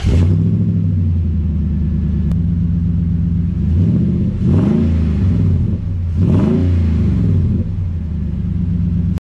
Mm-hmm.